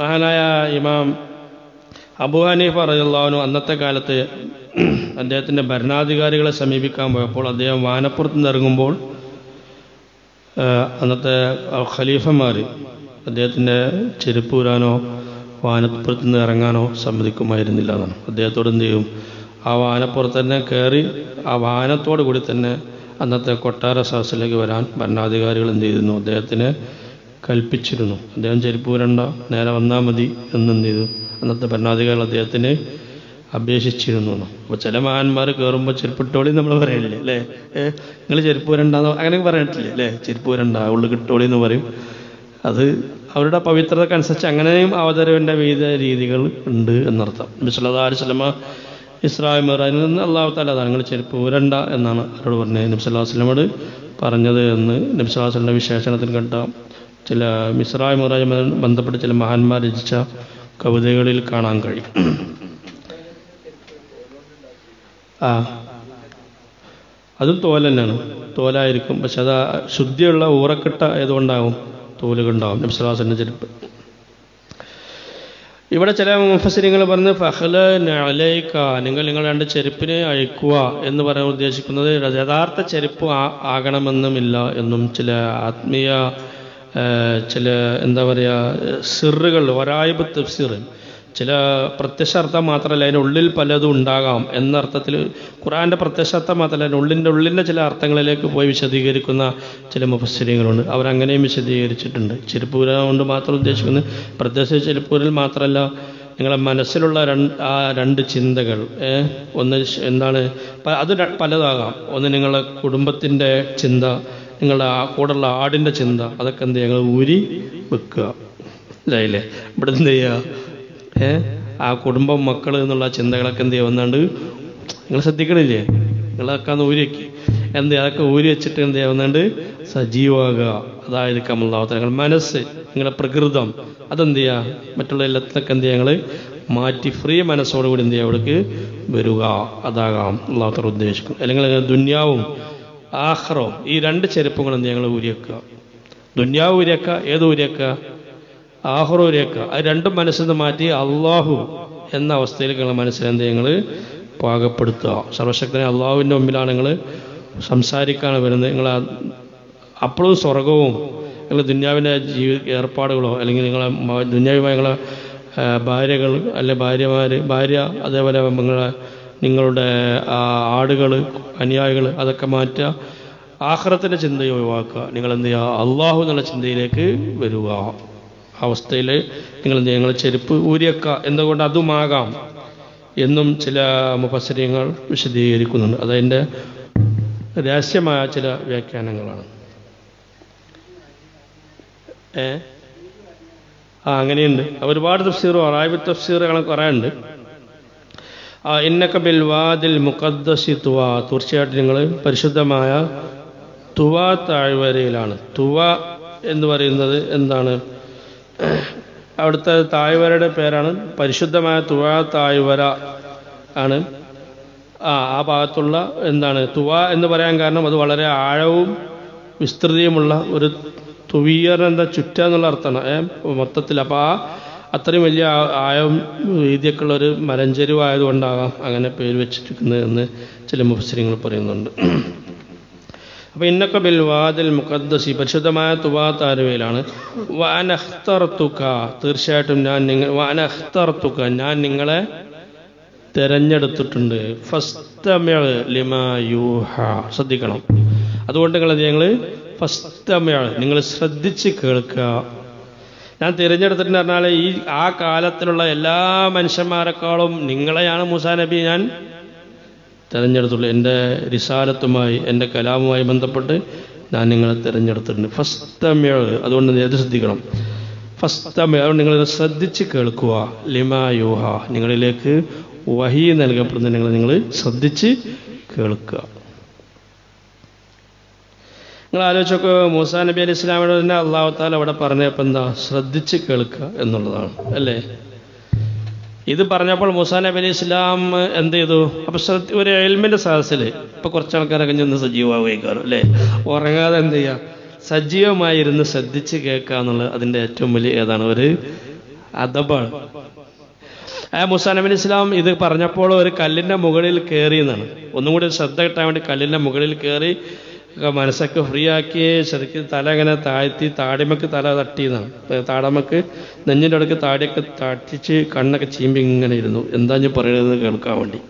S1: മഹാനായ ഇമാം അബു ഹനീഫ റജുല്ലാവിനു അന്നത്തെ കാലത്ത് അദ്ദേഹത്തിന്റെ ഭരണാധികാരികളെ സമീപിക്കാൻ പോയപ്പോൾ അദ്ദേഹം വാനപ്പുറത്ത് നിന്ന് ഇറങ്ങുമ്പോൾ അന്നത്തെ ഖലീഫന്മാർ അദ്ദേഹത്തിന്റെ ചെരുപ്പ് വരാനോ വാനപ്പുറത്ത് നിന്ന് ഇറങ്ങാനോ സമ്മതിക്കുമായിരുന്നില്ല എന്നാണ്. അദ്ദേഹത്തോട് എന്ത് ചെയ്യും? ആ വാനപ്പുറത്ത് തന്നെ കയറി ആ വാഹനത്തോടു കൂടി തന്നെ അന്നത്തെ കൊട്ടാര സദസ്സിലേക്ക് വരാൻ ഭരണാധികാരികൾ എന്ത് ചെയ്തിരുന്നു? അദ്ദേഹത്തിന് കൽപ്പിച്ചിരുന്നു. അദ്ദേഹം ചെരുപ്പ് വരണ്ട നേരെ വന്നാൽ മതി എന്നെന്ത് ചെയ്തു? അന്നത്തെ ഭരണാധികാരികൾ അദ്ദേഹത്തിന് അപേക്ഷിച്ചിരുന്നു അപ്പോൾ ചില മഹാന്മാർ കയറുമ്പോൾ ചെരുപ്പിട്ടോളി നമ്മൾ പറയില്ലേ അല്ലേ? നിങ്ങൾ ചെരുപ്പൂരണ്ടെന്ന് അങ്ങനെ പറയട്ടില്ലേ അല്ലേ? ചെരുപ്പൂരണ്ട ഉള്ളു കിട്ടോളി എന്ന് പറയും. അത് അവരുടെ പവിത്രതക്കനുസരിച്ച് അങ്ങനെയും അവതരവിന്റെ വിവിധ രീതികൾ ഉണ്ട് എന്നർത്ഥം. ബിസ്ലാ സ്വലമ ഇസ്രായേൽ മിറാനിൽ നിന്ന് അള്ളാഹു താല നിങ്ങൾ ചെരുപ്പ് ഊരണ്ട എന്നാണ് അവരോട് പറഞ്ഞത്. നബ്സല്ലാ വസ്ലമോട് പറഞ്ഞത് എന്ന് നബ്സല്ലാ വിശേഷണത്തിൽ കണ്ട. ചില മിസ്രായ് മുറാജുമായി ബന്ധപ്പെട്ട് ചില മഹാന്മാർ രചിച്ച കവിതകളിൽ കാണാൻ കഴിയും. ആ. അതും തോൽ തന്നെയാണ്. തോലായിരിക്കും. പക്ഷെ അത് ശുദ്ധിയുള്ള ഊറക്കിട്ട ഏതുകൊണ്ടാവും തോലുകളുണ്ടാവും. നബ്സലാസിന്റെ ചെരുപ്പ് ഇവിടെ ചില മുഫസരിങ്ങൾ പറഞ്ഞ് ഫഹ്ല നലയിക്ക നിങ്ങൾ നിങ്ങൾ രണ്ട് ചെരുപ്പിനെ അഴിക്കുക എന്ന് പറയാൻ ഉദ്ദേശിക്കുന്നത് യഥാർത്ഥ ചെരുപ്പ് ആകണമെന്നുമില്ല എന്നും ചില ആത്മീയ ചില എന്താ പറയുക സിറുകൾ വരായ്പ തഫ്സിർ ചില പ്രത്യക്ഷാർത്ഥം മാത്രമല്ല അതിന്റെ ഉള്ളിൽ പലതും ഉണ്ടാകാം എന്നർത്ഥത്തിൽ ഖുറാന്റെ പ്രത്യക്ഷാർത്ഥം മാത്രമല്ല അതിന്റെ ഉള്ളിന്റെ ചില അർത്ഥങ്ങളിലേക്ക് പോയി വിശദീകരിക്കുന്ന ചില മുഫസ്സിരികളുണ്ട് അവരങ്ങനെയും വിശദീകരിച്ചിട്ടുണ്ട്. ചെരുപ്പൂര കൊണ്ട് മാത്രം ഉദ്ദേശിക്കുന്നത് പ്രത്യക്ഷ ചെരുപ്പൂരിൽ മാത്രമല്ല നിങ്ങളെ മനസ്സിലുള്ള രണ്ട് ആ രണ്ട് ചിന്തകൾ ഒന്ന് എന്താണ് അത് പലതാകാം. ഒന്ന് നിങ്ങളുടെ കുടുംബത്തിന്റെ ചിന്ത നിങ്ങളുടെ ആ കൂടെയുള്ള ആടിന്റെ ചിന്ത അതൊക്കെ എന്ത് ചെയ്യുക ഊരി വെക്കുക. ഇതായില്ലേ? ഇവിടെ എന്ത് ചെയ്യുക? ആ കുടുംബം മക്കൾ എന്നുള്ള ചിന്തകളൊക്കെ എന്ത് ചെയ്യുന്നുണ്ട് നിങ്ങൾ ശ്രദ്ധിക്കണില്ലേ? നിങ്ങളൊക്കെ ഒന്ന് ഊരിവെക്കി. എന്ത് അതൊക്കെ ഊരി വെച്ചിട്ട് എന്ത് ചെയ്യുന്നുണ്ട് സജീവാകുക അതായത് കമലാവത്ത മനസ്സ് നിങ്ങളുടെ പ്രകൃതം അതെന്ത് ചെയ്യുക? മറ്റുള്ള എല്ലാത്തിനൊക്കെ എന്ത് ചെയ്യുക മാറ്റി ഫ്രീ മനസ്സോടുകൂടി എന്ത് ചെയ്യുക? അവിടേക്ക് വരിക. അതാകാം അള്ളാഹത്തർ ഉദ്ദേശിക്കും. അല്ലെങ്കിൽ ദുന്യാവും ആഹ്റവും ഈ രണ്ട് ചെരുപ്പങ്ങളും എന്ത് ഞങ്ങൾ ഊരിയേക്കുക ദുന്യാവ് ഊരിയേക്കുക ഏത് ഊരിയേക്കുക ആഹ്റം രേഖ അത് രണ്ടും മനസ്സിൽ നിന്ന് മാറ്റി അള്ളാഹു എന്ന അവസ്ഥയിലേക്ക് നിങ്ങൾ മനസ്സിലെന്ത് ഞങ്ങൾ പാകപ്പെടുത്തുക. സർവശക്തനെ അള്ളാഹുവിന്റെ മുമ്പിലാണ് നിങ്ങൾ സംസാരിക്കാണ് വരുന്നത്. നിങ്ങൾ അപ്പോഴും സ്വർഗവും നിങ്ങൾ ദുന്യാവിന്റെ ജീവി ഏർപ്പാടുകളോ അല്ലെങ്കിൽ നിങ്ങളെ ദുന്യാവിമായ നിങ്ങളെ ഭാര്യകൾ അല്ലെ ഭാര്യമാർ ഭാര്യ അതേപോലെ നിങ്ങളെ നിങ്ങളുടെ ആടുകൾ അനുയായികൾ അതൊക്കെ മാറ്റുക ആഹ്റത്തിന്റെ ചിന്തയെ ഒഴിവാക്കുക. നിങ്ങൾ എന്ത് ചെയ്യുക? അള്ളാഹു എന്നുള്ള ചിന്തയിലേക്ക് വരിക. അവസ്ഥയിൽ നിങ്ങൾ നിങ്ങൾ ചെരുപ്പ് ഊരിയക്ക എന്തുകൊണ്ട് അതുമാകാം എന്നും ചില മുപസര്യങ്ങൾ വിശദീകരിക്കുന്നുണ്ട്. അതതിന്റെ രഹസ്യമായ ചില വ്യാഖ്യാനങ്ങളാണ്. ഏ? ആ അങ്ങനെയുണ്ട്. ഒരുപാട് തഫ്സീർ അറാബി തഫ്സീറുകൾ പറയാനുണ്ട്. ആ ഇന്നക്ക ബിൽ വാദിൽ മുഖദ്ദസി തുവ. തീർച്ചയായിട്ടും നിങ്ങൾ പരിശുദ്ധമായ തുവ താഴ്വരയിലാണ്. തുവ എന്ന് പറയുന്നത് എന്താണ്? അവിടുത്തെ തായ്വരയുടെ പേരാണ് പരിശുദ്ധമായ തുവ തായ്വര ആണ്. ആ ആ ഭാഗത്തുള്ള എന്താണ്? തുവ എന്ന് പറയാൻ കാരണം അത് വളരെ ആഴവും വിസ്തൃതിയുമുള്ള ഒരു തുവിയർ ചുറ്റ എന്നുള്ള അർത്ഥമാണ്. മൊത്തത്തിൽ അപ്പോൾ ആ അത്രയും വലിയ ആയം രീതിയൊക്കെയുള്ള ഒരു മരഞ്ചെരുവായതുകൊണ്ടാകാം അങ്ങനെ പേര് വെച്ചിരിക്കുന്നത് എന്ന് ചില മുഫസരിങ്ങൾ പറയുന്നുണ്ട്. അപ്പൊ ഇന്നൊക്കെ ബിൽ വാദിൽ മുഖദ്ദസി പരിശുദ്ധമായ തുവാ വാനഹ്തർത്തുക. തീർച്ചയായിട്ടും ഞാൻ നിങ്ങൾ വാനഹ്തർത്തുക. ഞാൻ നിങ്ങളെ തെരഞ്ഞെടുത്തിട്ടുണ്ട്. ഫസ്തമിഅ ലിമായൂഹ ശ്രദ്ധിക്കണം. അതുകൊണ്ട് നിങ്ങൾ ഞങ്ങൾ ഫസ്തമിഅ. നിങ്ങൾ ശ്രദ്ധിച്ച് കേൾക്കുക ഞാൻ തിരഞ്ഞെടുത്തിട്ടുണ്ട് പറഞ്ഞാൽ ഈ ആ കാലത്തിലുള്ള എല്ലാ മനുഷ്യന്മാരെക്കാളും നിങ്ങളെയാണ് മൂസാ നബി. ഞാൻ തിരഞ്ഞെടുത്തുള്ളൂ എന്റെ റിസാലത്തുമായി എന്റെ കലാമുമായി ബന്ധപ്പെട്ട് ഞാൻ നിങ്ങളെ തിരഞ്ഞെടുത്തിട്ടുണ്ട്. ഫസ്തമിഴ അതുകൊണ്ട് ഏത് ശ്രദ്ധിക്കണം. ഫസ്തമിഴ അതുകൊണ്ട് നിങ്ങൾ ശ്രദ്ധിച്ച് കേൾക്കുക. ലിമായൂഹ നിങ്ങളിലേക്ക് വഹി നൽകപ്പെടുന്ന നിങ്ങൾ നിങ്ങൾ ശ്രദ്ധിച്ച് കേൾക്കുക. നിങ്ങൾ ആലോചിച്ചൊക്കെ മൂസാ നബി അലി ഇസ്ലാമിനോട് തന്നെ അള്ളാഹു താല അവിടെ പറഞ്ഞപ്പോൾ എന്താ? ശ്രദ്ധിച്ച് കേൾക്കുക എന്നുള്ളതാണ് അല്ലേ? ഇത് പറഞ്ഞപ്പോൾ മുസാൻ നബി അലി ഇസ്ലാം എന്ത് ചെയ്തു? അപ്പൊ ഒരു എൽമിന്റെ സദസ്സിൽ ഇപ്പൊ കുറച്ച് ആൾക്കാരൊക്കെ ചെന്ന് സജീവമായിക്കാറും അല്ലേ? ഉറങ്ങാതെ എന്ത് ചെയ്യുക സജീവമായിരുന്ന് ശ്രദ്ധിച്ച് കേൾക്കുക എന്നുള്ളത് അതിന്റെ ഏറ്റവും വലിയ ഏതാണ്? ഒരു അദബാണ്. ആ മുസാ നബി ഇസ്ലാം ഇത് പറഞ്ഞപ്പോൾ ഒരു കല്ലിന്റെ മുകളിൽ കയറി എന്നാണ്. ഒന്നും കൂടി ശ്രദ്ധ കിട്ടാൻ വേണ്ടി കല്ലിന്റെ മുകളിൽ കയറി മനസ്സൊക്കെ ഫ്രീ ആക്കി ശരിക്കും തല അങ്ങനെ താഴ്ത്തി താടിമക്ക് തല തട്ടി എന്നാണ് താടമക്ക് നെഞ്ഞിന്റെ അടുക്ക് താടിയൊക്കെ തട്ടിച്ച് കണ്ണൊക്കെ ചീമ്പി ഇങ്ങനെ ഇരുന്നു. എന്താ ഞാൻ പറയുന്നത് കേൾക്കാൻ വേണ്ടി.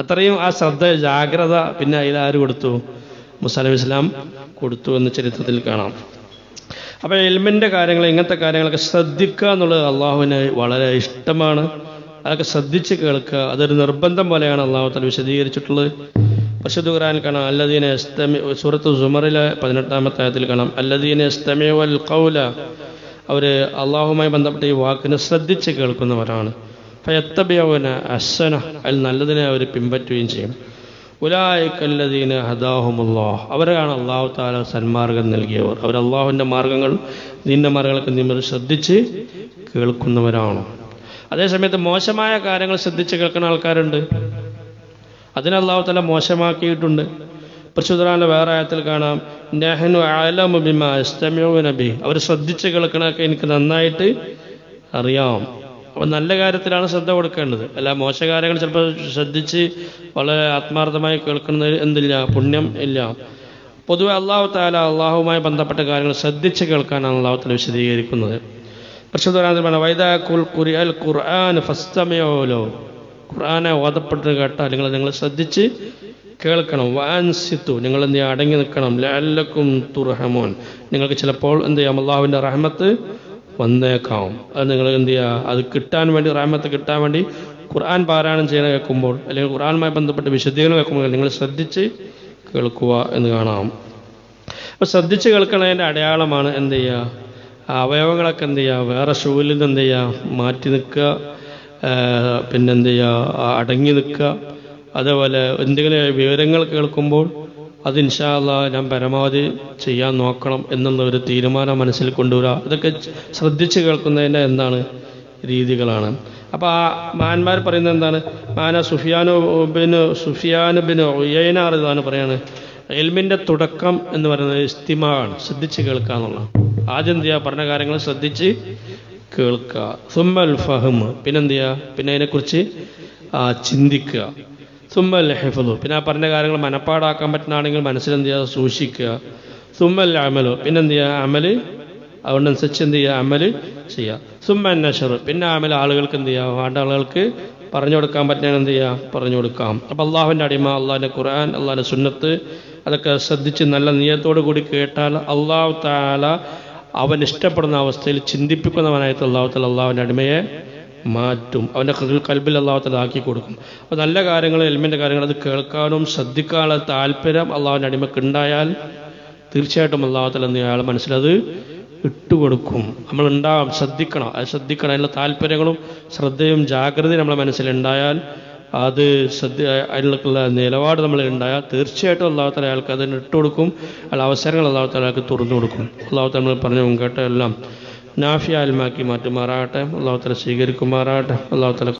S1: അത്രയും ആ ശ്രദ്ധ ജാഗ്രത പിന്നെ അതിൽ ആര് കൊടുത്തു? മുസാലിം ഇസ്ലാം കൊടുത്തു എന്ന് ചരിത്രത്തിൽ കാണാം. അപ്പോൾ എൽമിന്റെ കാര്യങ്ങൾ ഇങ്ങനത്തെ കാര്യങ്ങളൊക്കെ ശ്രദ്ധിക്കുക എന്നുള്ളത് അള്ളാഹുവിന് വളരെ ഇഷ്ടമാണ്. അതൊക്കെ ശ്രദ്ധിച്ച് കേൾക്കുക. അതൊരു നിർബന്ധം പോലെയാണ് അള്ളാഹു തന്നെ വിശദീകരിച്ചിട്ടുള്ളത്. പരിശുദ്ധ ഖുറാനിൽ കാണാം അല്ലദീന സൂറത്ത് സുമറിലെ പതിനെട്ടാമത്തെ ആയത്തിൽ കാണാം അല്ലദീന ഇസ്തമി വൽ കൗല അവർ അള്ളാഹുമായി ബന്ധപ്പെട്ട ഈ വാക്കിനെ ശ്രദ്ധിച്ച് കേൾക്കുന്നവരാണ്. ഫയത്തബിയവന അസന അതിൽ നല്ലതിനെ അവർ പിൻപറ്റുകയും ചെയ്യും. ഉലായിക്കല്ലദീന ഹദാഹുമുല്ലാഹ്. അവരാണ് അള്ളാഹു താല സന്മാർഗം നൽകിയവർ. അവർ അള്ളാഹുവിന്റെ മാർഗങ്ങൾ നിന്റെ മാർഗങ്ങളൊക്കെ നിങ്ങൾ ശ്രദ്ധിച്ച് കേൾക്കുന്നവരാണ്. അതേസമയത്ത് മോശമായ കാര്യങ്ങൾ ശ്രദ്ധിച്ച് കേൾക്കുന്ന ആൾക്കാരുണ്ട്. അതിനെ തല മോശമാക്കിയിട്ടുണ്ട്. പരിശുദ്ധരാന്റെ വേറെ ആയത്തിൽ കാണാം നബി അവർ ശ്രദ്ധിച്ച് കേൾക്കണമൊക്കെ എനിക്ക് നന്നായിട്ട് അറിയാം. അപ്പം നല്ല കാര്യത്തിലാണ് ശ്രദ്ധ കൊടുക്കേണ്ടത്. അല്ല മോശ കാര്യങ്ങൾ ചിലപ്പോൾ ശ്രദ്ധിച്ച് വളരെ ആത്മാർത്ഥമായി കേൾക്കുന്നത് എന്തില്ല പുണ്യം ഇല്ല. പൊതുവെ അള്ളാഹു താല അള്ളാഹുമായി ബന്ധപ്പെട്ട കാര്യങ്ങൾ ശ്രദ്ധിച്ച് കേൾക്കാനാണ് അള്ളാഹു താല വിശദീകരിക്കുന്നത്. പരിശുദ്ധ വൈദാ ഖുർആൻ ഫസ്തമയോലോ ഖുർആനെ ഓതപ്പെട്ട് കേട്ടാൽ നിങ്ങൾ നിങ്ങൾ ശ്രദ്ധിച്ച് കേൾക്കണം. വാൻസിത്തു നിങ്ങൾ എന്ത് അടങ്ങി നിൽക്കണം? ലാലക്കും തുറഹമോൻ നിങ്ങൾക്ക് ചിലപ്പോൾ എന്ത് ചെയ്യാം? അള്ളാഹുവിന്റെ റഹമത്ത് വന്നേക്കാം. അത് നിങ്ങൾ എന്ത് ചെയ്യുക അത് കിട്ടാൻ വേണ്ടി റഹമത്ത് കിട്ടാൻ വേണ്ടി ഖുർആൻ പാരായണം ചെയ്യണ കേൾക്കുമ്പോൾ അല്ലെങ്കിൽ ഖുർആനുമായി ബന്ധപ്പെട്ട് വിശദീകരണം കേൾക്കുമ്പോൾ നിങ്ങൾ ശ്രദ്ധിച്ച് കേൾക്കുക എന്ന് കാണാം. അപ്പോൾ ശ്രദ്ധിച്ച് കേൾക്കണതിന്റെ അടയാളമാണ് എന്ത് ചെയ്യുക? അവയവങ്ങളൊക്കെ എന്ത് ചെയ്യുക? വേറെ ഷൂവിൽ നിന്ന് എന്ത് ചെയ്യുക? മാറ്റി നിൽക്കുക. പിന്നെന്ത് ചെയ്യുക അടങ്ങി നിൽക്കുക. അതേപോലെ എന്തെങ്കിലും വിവരങ്ങൾ കേൾക്കുമ്പോൾ അത് ഇൻഷാല്ല ഞാൻ പരമാവധി ചെയ്യാൻ നോക്കണം എന്നുള്ള ഒരു തീരുമാനം മനസ്സിൽ കൊണ്ടുവരിക. ഇതൊക്കെ ശ്രദ്ധിച്ച് കേൾക്കുന്നതിന്റെ എന്താണ് രീതികളാണ്. അപ്പോൾ ആ മാന്മാർ പറയുന്നത് എന്താണ്? മാന സുഫിയാനു ബിൻ സുഫിയാൻ ബിൻ ഒയ്യനാർ ഇതാണ് പറയുന്നത് എൽമിന്റെ തുടക്കം എന്ന് പറയുന്നത് ഇസ്തിമാണ് ശ്രദ്ധിച്ച് കേൾക്കുക എന്നുള്ള ആദ്യം എന്ത് ചെയ്യുക പറഞ്ഞ കാര്യങ്ങൾ ശ്രദ്ധിച്ച് കേൾക്കുക സുമ്മൽ ഫഹമ്. പിന്നെന്ത് ചെയ്യുക പിന്നെ അതിനെക്കുറിച്ച് ചിന്തിക്കുക. സുമ്മൽ ഹെഫലു പിന്നെ ആ പറഞ്ഞ കാര്യങ്ങൾ മനപ്പാടാക്കാൻ പറ്റുന്നതാണെങ്കിൽ മനസ്സിലെന്ത് ചെയ്യുക സൂക്ഷിക്കുക. സുമ്മൽ അമലു. പിന്നെന്ത് ചെയ്യുക അമൽ. അതുകൊണ്ടനുസരിച്ച് എന്ത് ചെയ്യുക അമൽ ചെയ്യുക സുമ്മൻ നഷർ പിന്നെ അമൽ ആളുകൾക്ക് എന്ത് ചെയ്യുക വേണ്ട ആളുകൾക്ക് പറഞ്ഞു കൊടുക്കാൻ പറ്റുന്ന എന്ത് ചെയ്യുക പറഞ്ഞു കൊടുക്കാം. അപ്പം അള്ളാഹുവിന്റെ അടിമ അള്ളാഹിന്റെ ഖുർആൻ അള്ളാഹിന്റെ സുന്നത്ത് അതൊക്കെ ശ്രദ്ധിച്ച് നല്ല നിയത്തോടു കൂടി കേട്ടാൽ അള്ളാഹു താല അവൻ ഇഷ്ടപ്പെടുന്ന അവസ്ഥയിൽ ചിന്തിപ്പിക്കുന്നവനായിട്ട് അള്ളാഹു താല അള്ളാഹുവിന്റെ അടിമയെ മാറ്റും. അവന്റെ കൽ- കൽബിൽ അള്ളാഹു താല ആക്കി കൊടുക്കും. അപ്പോൾ നല്ല കാര്യങ്ങൾ എൽമിന്റെ കാര്യങ്ങൾ അത് കേൾക്കാനും ശ്രദ്ധിക്കാനുള്ള താല്പര്യം അള്ളാഹുവിന്റെ അടിമക്ക് ഉണ്ടായാൽ തീർച്ചയായിട്ടും അള്ളാഹുത്തല എന്ന് അയാൾ മനസ്സിലത് ഇട്ടുകൊടുക്കും നമ്മൾ ഉണ്ടാവും ശ്രദ്ധിക്കണം. അത് ശ്രദ്ധിക്കണം. അതിനുള്ള താല്പര്യങ്ങളും ശ്രദ്ധയും ജാഗ്രതയും നമ്മളെ മനസ്സിലുണ്ടായാൽ അത് ശ്രദ്ധ അതിനുള്ള നിലപാട് നമ്മൾ ഉണ്ടായാൽ തീർച്ചയായിട്ടും അള്ളാഹുത്തല അയാൾക്ക് അതിന് ഇട്ടുകൊടുക്കും അയാൾ അവസരങ്ങൾ അള്ളാഹുത്തല അയാൾക്ക് തുറന്നു കൊടുക്കും. അള്ളാഹുത്തല നമ്മൾ പറഞ്ഞു കേട്ട എല്ലാം നാഫിയ അൽമാക്കി മാറ്റുമാറാകട്ടെ. അള്ളാഹുത്തല സ്വീകരിക്കുമാറാകട്ടെ. അള്ളാഹുത്തല